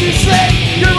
you slip